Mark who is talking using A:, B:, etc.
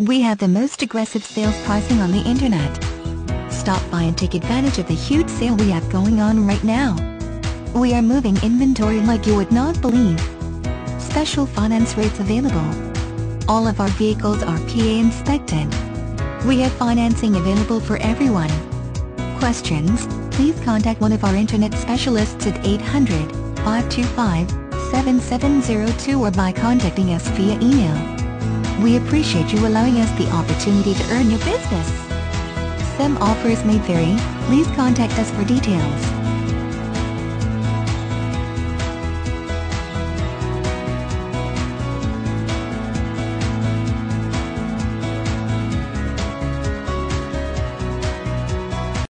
A: We have the most aggressive sales pricing on the internet. Stop by and take advantage of the huge sale we have going on right now. We are moving inventory like you would not believe. Special finance rates available. All of our vehicles are PA inspected. We have financing available for everyone. Questions? Please contact one of our internet specialists at 800-525-7702 or by contacting us via email. We appreciate you allowing us the opportunity to earn your business. Some offers may vary, please contact us for details.